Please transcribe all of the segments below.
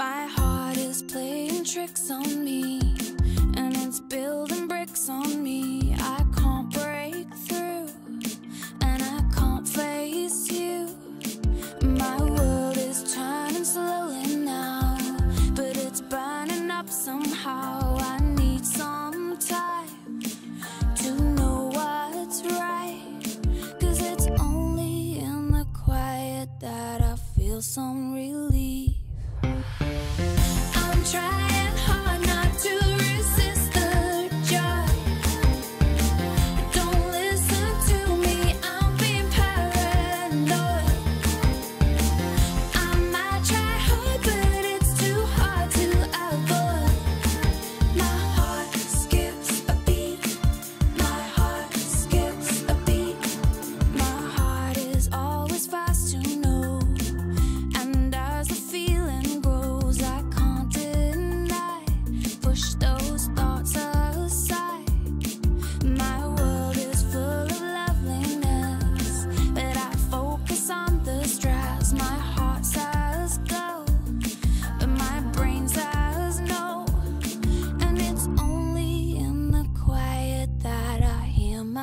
My heart is playing tricks on me, and it's building bricks on me. I can't break through, and I can't face you. My world is turning slowly now, but it's burning up somehow. I need some time to know what's right, cause it's only in the quiet that I feel some relief.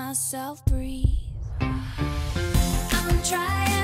myself breathe. I'm trying.